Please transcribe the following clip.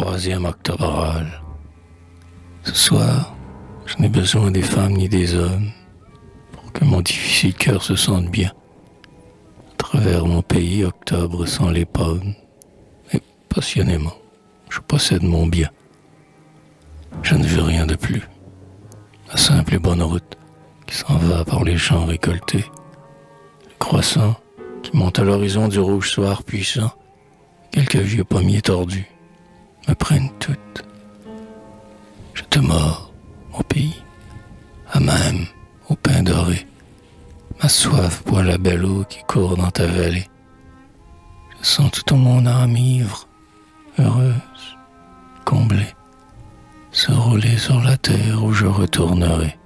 troisième octobre. Ce soir, je n'ai besoin des femmes ni des hommes pour que mon difficile cœur se sente bien. À travers mon pays, octobre sans les pommes, et passionnément, je possède mon bien. Je ne veux rien de plus. La simple et bonne route qui s'en va par les champs récoltés. Le croissant qui monte à l'horizon du rouge soir puissant. Quelques vieux pommiers tordus me prennent toutes. Je te mords, mon pays, à même au pain doré. Ma soif boit la belle eau qui court dans ta vallée. Je sens tout mon âme ivre, heureuse, comblée, se rouler sur la terre où je retournerai.